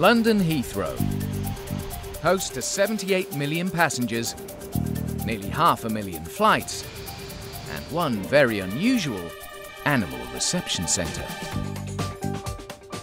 London Heathrow. Host to 78 million passengers, nearly half a million flights, and one very unusual animal reception centre.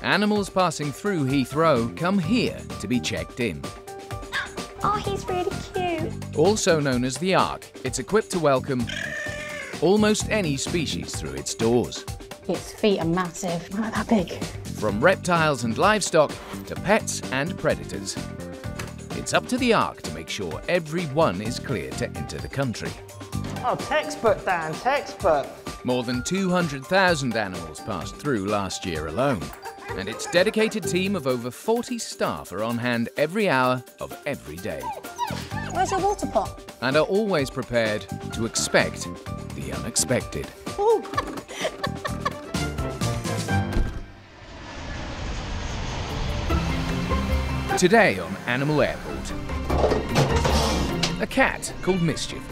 Animals passing through Heathrow come here to be checked in. Oh, he's really cute. Also known as the Ark, it's equipped to welcome almost any species through its doors. Its feet are massive. Not that big. From reptiles and livestock to pets and predators. It's up to the Ark to make sure everyone is clear to enter the country. Oh, textbook, Dan, textbook. More than 200,000 animals passed through last year alone. And its dedicated team of over 40 staff are on hand every hour of every day. Where's your water pot? And are always prepared to expect the unexpected. Oh. Today on Animal Airport, a cat called Mischief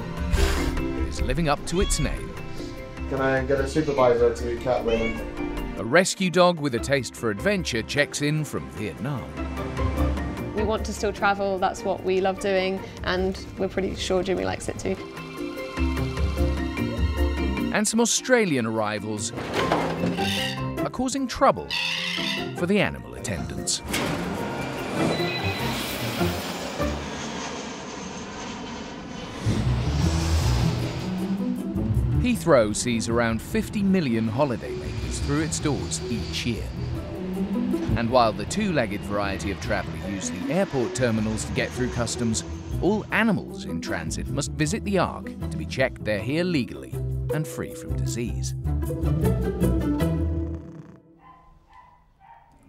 is living up to its name. Can I get a supervisor to Catwin? A rescue dog with a taste for adventure checks in from Vietnam. We want to still travel, that's what we love doing, and we're pretty sure Jimmy likes it too. And some Australian arrivals are causing trouble for the animal attendants. Heathrow sees around 50 million holidaymakers through its doors each year. And while the two-legged variety of traveller use the airport terminals to get through customs, all animals in transit must visit the Ark to be checked they're here legally and free from disease.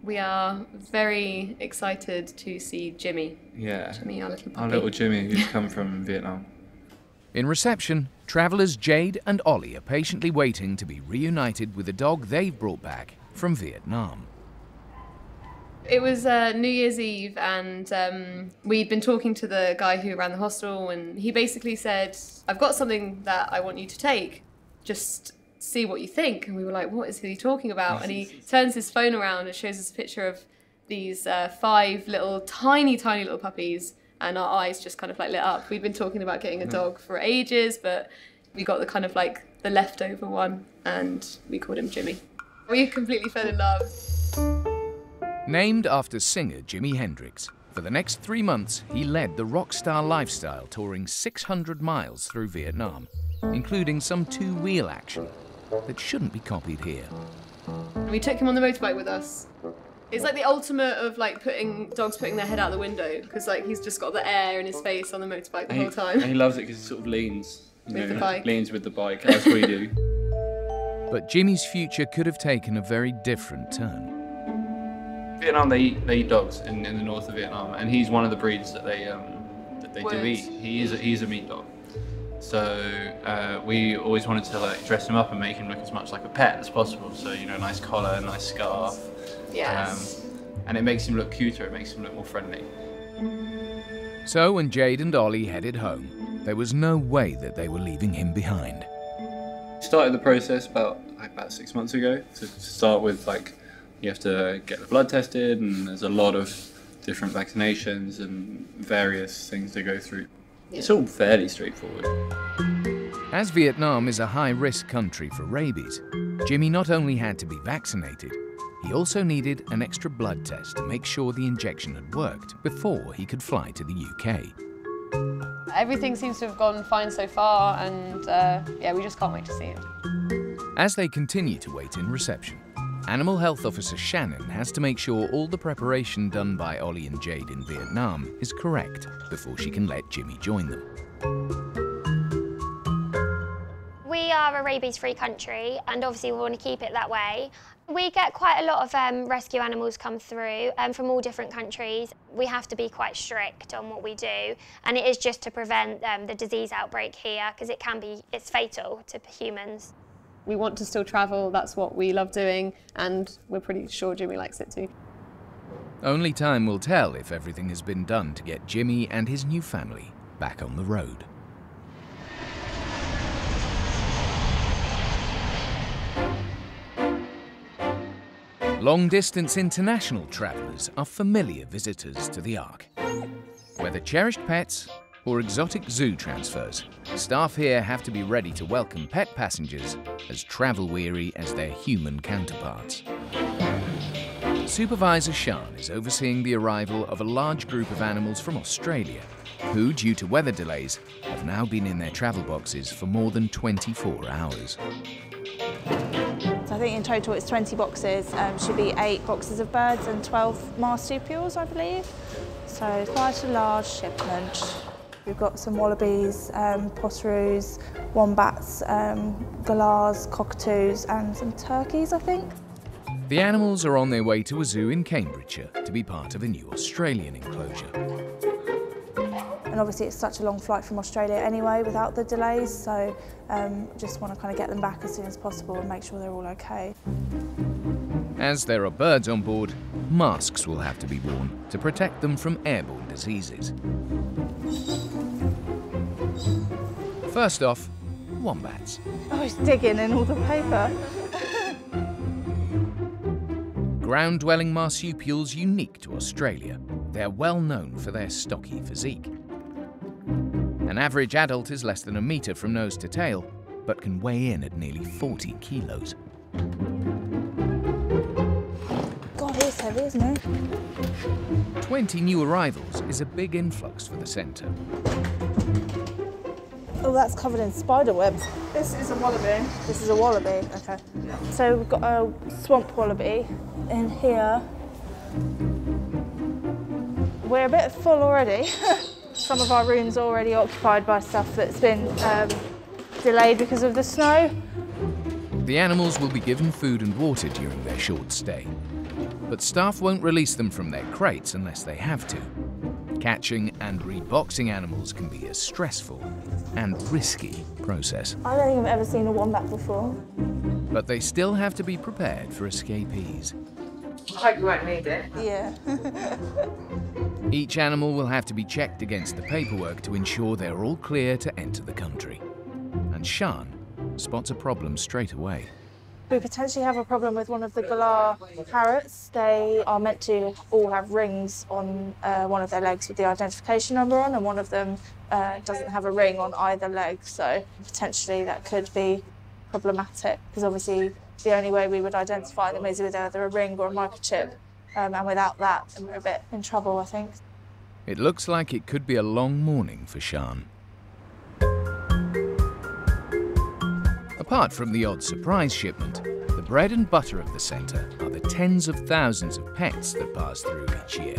We are very excited to see Jimmy. Yeah. Jimmy, our little puppy. Our little Jimmy, who's come from Vietnam. In reception, travellers Jade and Ollie are patiently waiting to be reunited with a dog they've brought back from Vietnam. It was uh, New Year's Eve, and um, we'd been talking to the guy who ran the hostel, and he basically said, I've got something that I want you to take. Just see what you think. And we were like, What is he talking about? And he turns his phone around and shows us a picture of these uh, five little, tiny, tiny little puppies, and our eyes just kind of like lit up. We'd been talking about getting a dog for ages, but we got the kind of like the leftover one, and we called him Jimmy. We completely fell in love. Named after singer Jimi Hendrix, for the next three months he led the rock star lifestyle, touring 600 miles through Vietnam, including some two-wheel action that shouldn't be copied here. We took him on the motorbike with us. It's like the ultimate of like putting dogs putting their head out the window because like he's just got the air in his face on the motorbike the And whole time. and he loves it because he sort of leans. You With know, the bike. Leans with the bike, as we do. But Jimmy's future could have taken a very different turn. Vietnam, they eat, they eat dogs in, in the north of Vietnam, and he's one of the breeds that they um, that they do eat. He is a, he's a meat dog. So uh, we always wanted to like dress him up and make him look as much like a pet as possible. So you know, nice collar, nice scarf, yes. um, and it makes him look cuter. It makes him look more friendly. So when Jade and Ollie headed home, there was no way that they were leaving him behind. Started the process about like, about six months ago. To, to start with, like you have to get the blood tested, and there's a lot of different vaccinations and various things to go through. It's all fairly straightforward. As Vietnam is a high risk country for rabies, Jimmy not only had to be vaccinated, he also needed an extra blood test to make sure the injection had worked before he could fly to the UK. Everything seems to have gone fine so far, and uh, yeah, we just can't wait to see him. As they continue to wait in reception, Animal Health Officer Shannon has to make sure all the preparation done by Ollie and Jade in Vietnam is correct before she can let Jimmy join them. We are a rabies-free country, and obviously we want to keep it that way. We get quite a lot of um, rescue animals come through um, from all different countries. We have to be quite strict on what we do, and it is just to prevent um, the disease outbreak here because it can be it's fatal to humans. We want to still travel, that's what we love doing, and we're pretty sure Jimmy likes it too. Only time will tell if everything has been done to get Jimmy and his new family back on the road. Long distance international travellers are familiar visitors to the Ark. Whether cherished pets or exotic zoo transfers, staff here have to be ready to welcome pet passengers as travel weary as their human counterparts. Supervisor Sean is overseeing the arrival of a large group of animals from Australia, who, due to weather delays, have now been in their travel boxes for more than 24 hours. So I think in total it's 20 boxes, um, should be eight boxes of birds and 12 marsupials, I believe. So quite a large shipment. We've got some wallabies, um, potoroos, wombats, um, galahs, cockatoos and some turkeys, I think. The animals are on their way to a zoo in Cambridgeshire to be part of a new Australian enclosure. And obviously it's such a long flight from Australia anyway without the delays, so um, just want to kind of get them back as soon as possible and make sure they're all okay. As there are birds on board, masks will have to be worn to protect them from airborne diseases. First off, wombats. Oh, he's digging in all the paper. Ground dwelling marsupials unique to Australia. They're well known for their stocky physique. An average adult is less than a metre from nose to tail, but can weigh in at nearly 40 kilos. God, he's heavy, isn't he? 20 new arrivals is a big influx for the centre. Oh, that's covered in spider webs. This is a wallaby. This is a wallaby, okay. So we've got a swamp wallaby in here. We're a bit full already. Some of our rooms already occupied by stuff that's been um, delayed because of the snow. The animals will be given food and water during their short stay. But staff won't release them from their crates unless they have to. Catching and reboxing animals can be a stressful and risky process. I don't think I've ever seen a wombat before. But they still have to be prepared for escapees. I hope you won't need it. Yeah. Each animal will have to be checked against the paperwork to ensure they're all clear to enter the country. And Shan spots a problem straight away. We potentially have a problem with one of the galah parrots. They are meant to all have rings on uh, one of their legs with the identification number on, and one of them uh, doesn't have a ring on either leg. So potentially that could be problematic because obviously the only way we would identify them is with either a ring or a microchip. Um, and without that, we're a bit in trouble, I think. It looks like it could be a long morning for Shan. Apart from the odd surprise shipment, the bread and butter of the centre are the tens of thousands of pets that pass through each year.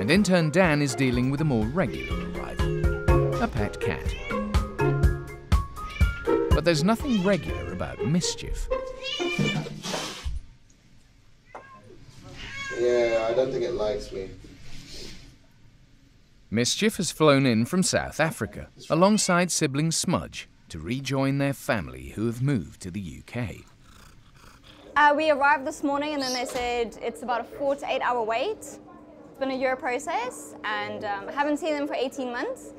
And intern Dan is dealing with a more regular arrival, a pet cat. But there's nothing regular about mischief. Yeah, I don't think it likes me. Mischief has flown in from South Africa alongside sibling Smudge to rejoin their family who have moved to the UK. Uh, we arrived this morning and then they said it's about a four to eight hour wait. It's been a year process and um, I haven't seen them for 18 months.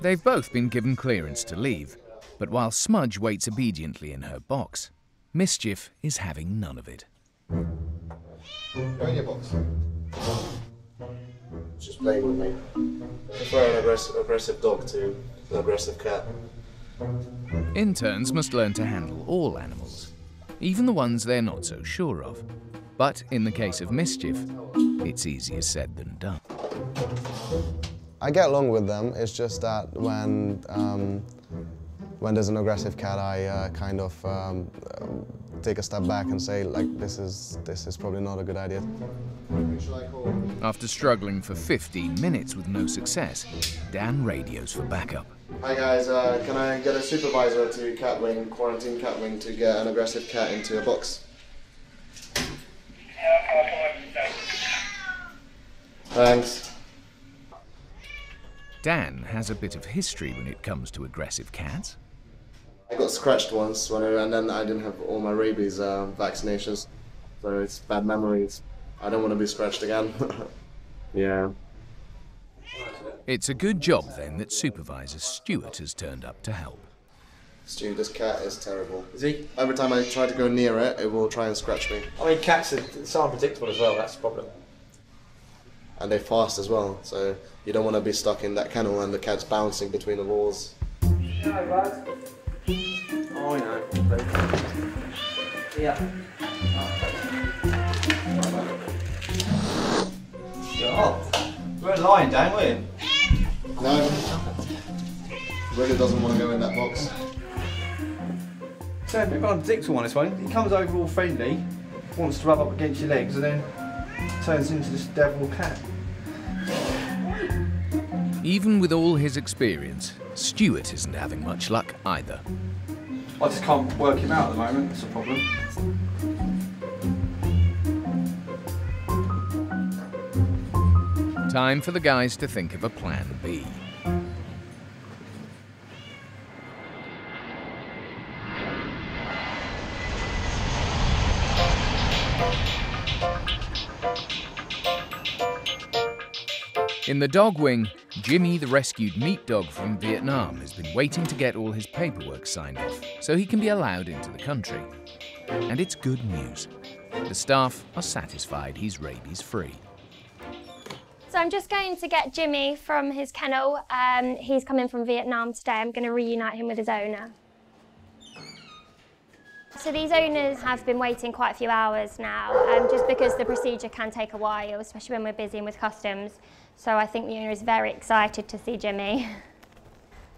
They've both been given clearance to leave, but while Smudge waits obediently in her box, Mischief is having none of it. Go in your box. Just playing with me. I prefer an aggressive, aggressive dog to an aggressive cat. Interns must learn to handle all animals, even the ones they're not so sure of. But in the case of Mischief, it's easier said than done. I get along with them. It's just that when um, when there's an aggressive cat, I uh, kind of um, take a step back and say, like, this is this is probably not a good idea. After struggling for 15 minutes with no success, Dan radios for backup. Hi guys, uh, can I get a supervisor to Catwing, quarantine Catwing, to get an aggressive cat into a box? Thanks. Dan has a bit of history when it comes to aggressive cats. I got scratched once when I, and then I didn't have all my rabies uh, vaccinations, so it's bad memories. I don't want to be scratched again. yeah. It's a good job then that Supervisor Stewart has turned up to help. Stu, this cat is terrible. Is he? Every time I try to go near it, it will try and scratch me. I mean, cats are so unpredictable as well. That's the problem. And they're fast as well, so you don't want to be stuck in that kennel and the cat's bouncing between the walls. Hello, bud. Oh, I know. Yeah. Stop. We're lying down, we're No. Really doesn't want to go in that box. So a bit unpredictable on this one. He comes over all friendly, wants to rub up against your legs, and then turns into this devil cat. Even with all his experience, Stuart isn't having much luck either. I just can't work him out at the moment. That's a problem. Time for the guys to think of a plan B. In the dog wing, Jimmy, the rescued meat dog from Vietnam, has been waiting to get all his paperwork signed off so he can be allowed into the country. And it's good news. The staff are satisfied he's rabies free. So I'm just going to get Jimmy from his kennel. Um, he's coming from Vietnam today. I'm going to reunite him with his owner. So these owners have been waiting quite a few hours now, um, just because the procedure can take a while, especially when we're busy and with customs. So I think the owner is very excited to see Jimmy.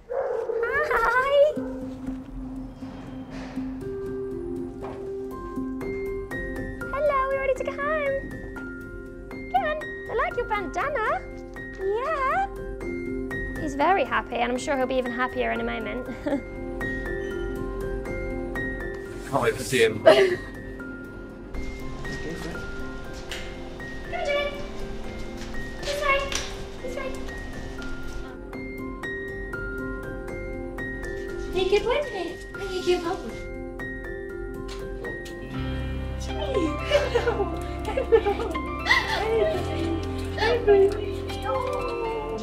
Hi! Hello, we're ready to go home? Good. I like your bandana. Yeah. He's very happy, and I'm sure he'll be even happier in a moment. Can't wait to see him.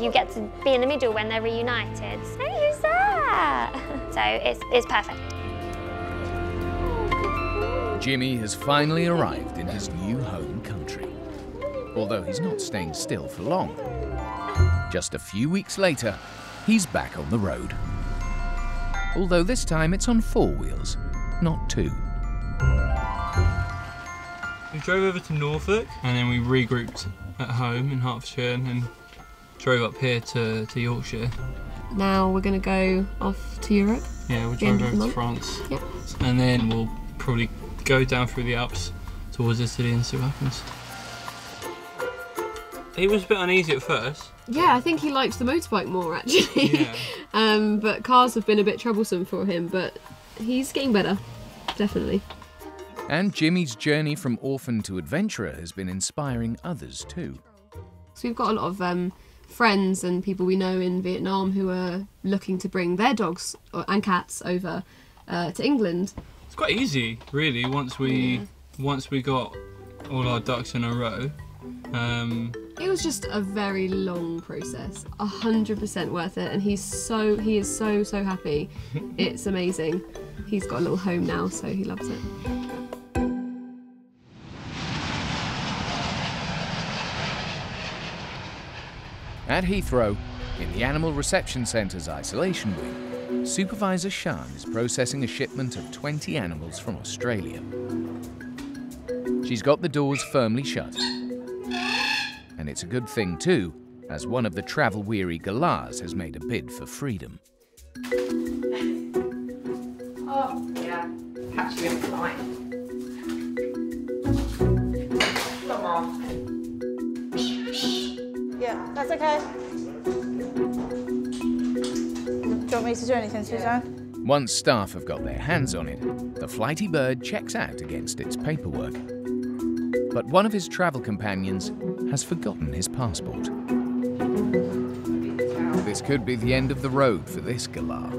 You get to be in the middle when they're reunited. Hey, who's that? So it's, it's perfect. Jimmy has finally arrived in his new home country. Although he's not staying still for long. Just a few weeks later, he's back on the road. Although this time it's on four wheels, not two. We drove over to Norfolk and then we regrouped at home in Hertfordshire and then drove up here to, to Yorkshire. Now we're going to go off to Europe. Yeah, we the end drove of over to. France. Yep. And then we'll probably go down through the Alps towards Italy and see what happens. He was a bit uneasy at first. Yeah, I think he likes the motorbike more actually. Yeah. um, but cars have been a bit troublesome for him, but he's getting better, definitely. And Jimmy's journey from orphan to adventurer has been inspiring others too. So we've got a lot of um, friends and people we know in Vietnam who are looking to bring their dogs or, and cats over uh, to England. It's quite easy, really, once we once we got all our ducks in a row. Um, It was just a very long process, a hundred percent worth it, and he's so he is so so happy. It's amazing. He's got a little home now, so he loves it. At Heathrow, in the Animal Reception Centre's isolation wing, Supervisor Shan is processing a shipment of 20 animals from Australia. She's got the doors firmly shut. And it's a good thing too, as one of the travel-weary galahs has made a bid for freedom. Oh, yeah. Catch you in. Yeah, that's okay. Do you want me to do anything, Suzanne? Once staff have got their hands on it, the flighty bird checks out against its paperwork. But one of his travel companions has forgotten his passport. This could be the end of the road for this galah.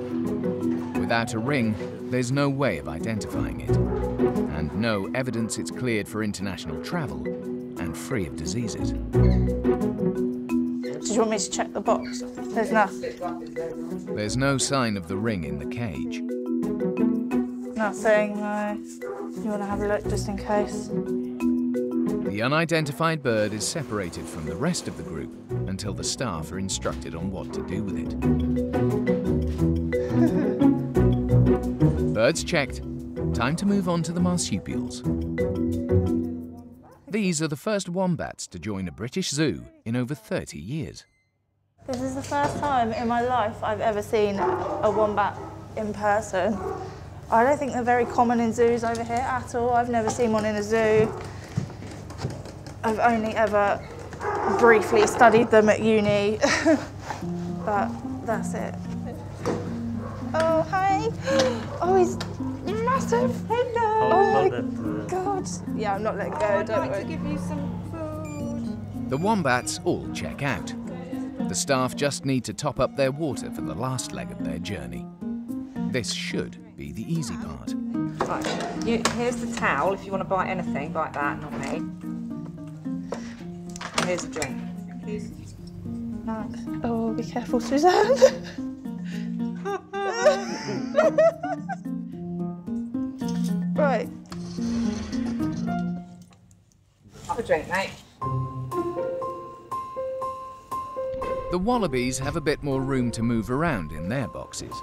Without a ring, there's no way of identifying it, and no evidence it's cleared for international travel and free of diseases. You want me to check the box? There's nothing. There's no sign of the ring in the cage. Nothing, no. You want to have a look just in case? The unidentified bird is separated from the rest of the group until the staff are instructed on what to do with it. Birds checked. Time to move on to the marsupials. These are the first wombats to join a British zoo in over 30 years. This is the first time in my life I've ever seen a wombat in person. I don't think they're very common in zoos over here at all. I've never seen one in a zoo. I've only ever briefly studied them at uni, but that's it. Oh, hi. Oh, he's massive. Hello. Oh, my God. Yeah, I'm not letting go, oh, I'd don't like worry. to give you some food. The wombats all check out. The staff just need to top up their water for the last leg of their journey. This should be the easy part. Right, you, here's the towel if you want to bite anything, bite that, not me. Here's a drink. Please. Nice. Oh, be careful, Suzanne. drink, mate. The wallabies have a bit more room to move around in their boxes.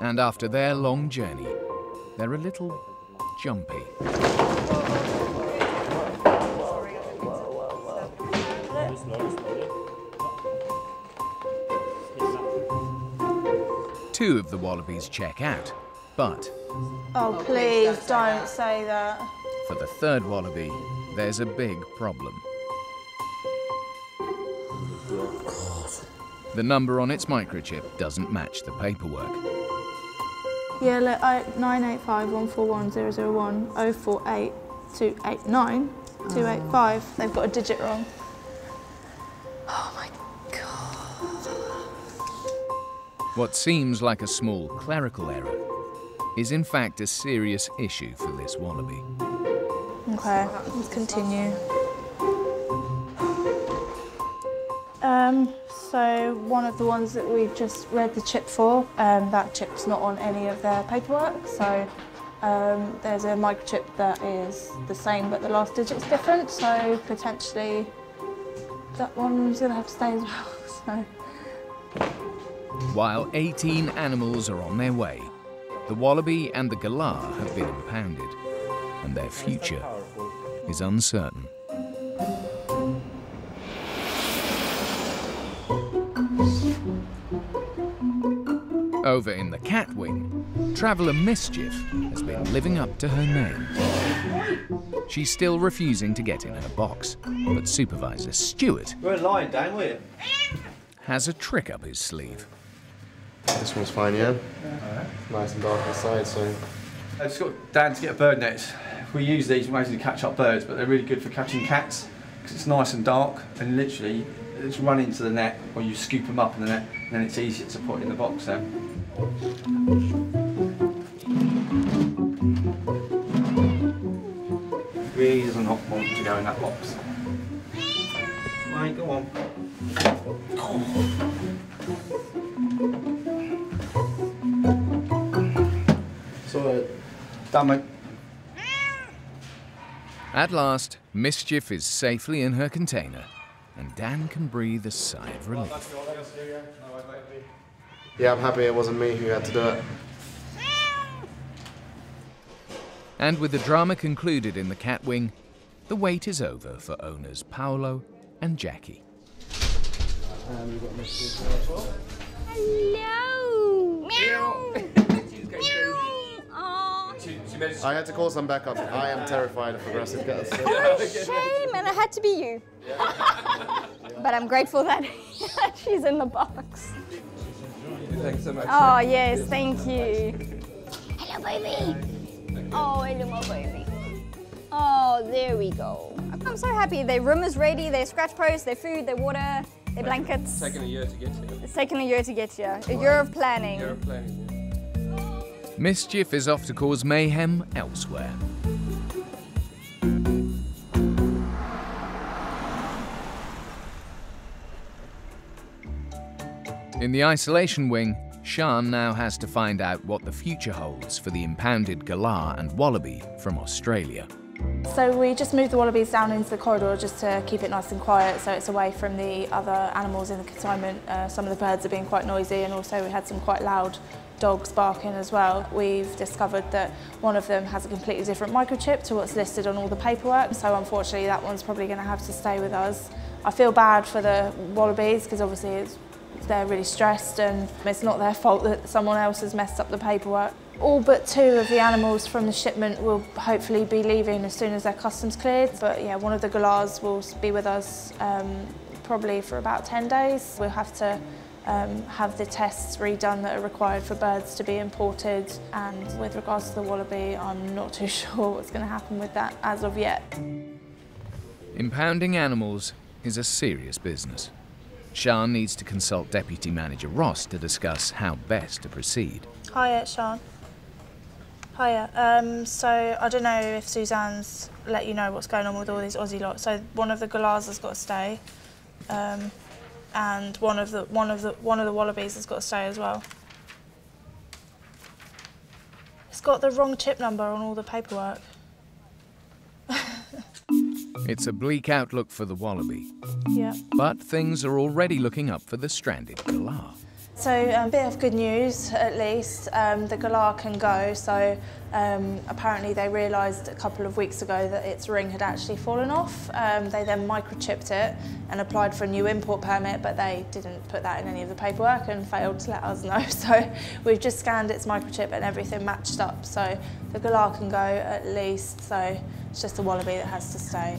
And after their long journey, they're a little jumpy. Two of the wallabies check out, but Oh, please don't say that. for the third wallaby, there's a big problem. The number on its microchip doesn't match the paperwork. Yeah, look, I, 985141001 048 289 285. They've got a digit wrong. Oh my God. What seems like a small clerical error is in fact a serious issue for this wallaby. Okay, let's continue. Um, so one of the ones that we've just read the chip for, um, that chip's not on any of their paperwork. So um, there's a microchip that is the same, but the last digit's different. So potentially that one's gonna have to stay as well. So While 18 animals are on their way, the wallaby and the galah have been impounded, and their future is uncertain. Over in the cat wing, traveller Mischief has been living up to her name. She's still refusing to get in her box, but Supervisor Stewart You weren't lying, Dan, were you? has a trick up his sleeve. This one's fine, yeah? Nice and dark inside, so. I just got Dan to get a bird net. We use these mostly to catch up birds, but they're really good for catching cats because it's nice and dark and literally it's run into the net or you scoop them up in the net and then it's easier to put in the box then. Really does not want to go in that box. Right, go on. So, uh, Done, mate. At last, Mischief is safely in her container, and Dan can breathe a sigh of relief. yeah, I'm happy it wasn't me who had to do it. And with the drama concluded in the cat wing, the wait is over for owners Paolo and Jackie. Hello. Meow. I had to call some backup. I am terrified of aggressive cats. Oh, shame, and it had to be you. but I'm grateful that she's in the box. Thanks so much. Oh, yes, thank you. Hello, baby. Oh, hello, my baby. Oh, there we go. I'm so happy. Their room is ready, their scratch post, their food, their water, their blankets. It's taken a year to get here. It's taken a year to get here. A year of planning. Year of planning. Mischief is off to cause mayhem elsewhere. In the isolation wing, Sian now has to find out what the future holds for the impounded galah and wallaby from Australia. So we just moved the wallabies down into the corridor just to keep it nice and quiet so it's away from the other animals in the consignment. Uh, some of the birds are being quite noisy and also we had some quite loud dogs barking as well. We've discovered that one of them has a completely different microchip to what's listed on all the paperwork so unfortunately that one's probably going to have to stay with us. I feel bad for the wallabies because obviously they're really stressed and it's not their fault that someone else has messed up the paperwork. All but two of the animals from the shipment will hopefully be leaving as soon as their customs cleared. But yeah, one of the galahs will be with us um, probably for about 10 days. We'll have to um, have the tests redone that are required for birds to be imported. And with regards to the wallaby, I'm not too sure what's going to happen with that as of yet. Impounding animals is a serious business. Sian needs to consult Deputy Manager Ross to discuss how best to proceed. Hiya, Sian. Hiya. Um, so I don't know if Suzanne's let you know what's going on with all these Aussie lots. So one of the galahs has got to stay, um, and one of the one of the one of the wallabies has got to stay as well. It's got the wrong chip number on all the paperwork. it's a bleak outlook for the wallaby. Yeah. But things are already looking up for the stranded galah. So a bit of good news, at least. Um, the galah can go. So um, apparently they realised a couple of weeks ago that its ring had actually fallen off. Um, they then microchipped it and applied for a new import permit, but they didn't put that in any of the paperwork and failed to let us know. So we've just scanned its microchip and everything matched up. So the galah can go at least. So it's just the wallaby that has to stay.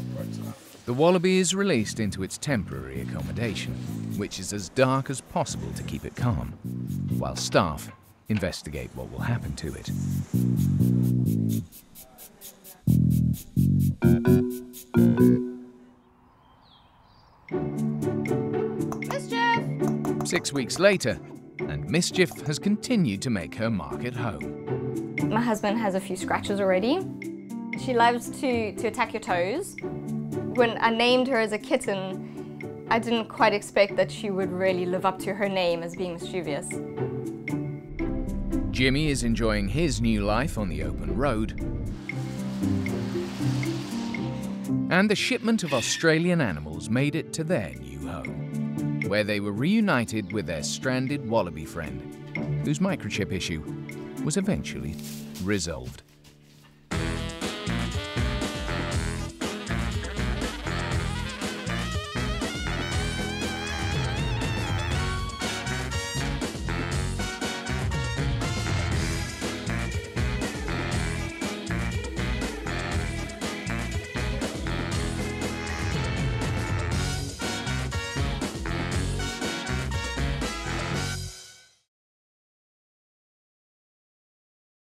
The wallaby is released into its temporary accommodation, which is as dark as possible to keep it calm, while staff investigate what will happen to it. Mischief! Six weeks later, and Mischief has continued to make her mark at home. My husband has a few scratches already. She loves to, to attack your toes when I named her as a kitten, I didn't quite expect that she would really live up to her name as being mischievous. Jimmy is enjoying his new life on the open road. And the shipment of Australian animals made it to their new home, where they were reunited with their stranded wallaby friend, whose microchip issue was eventually resolved.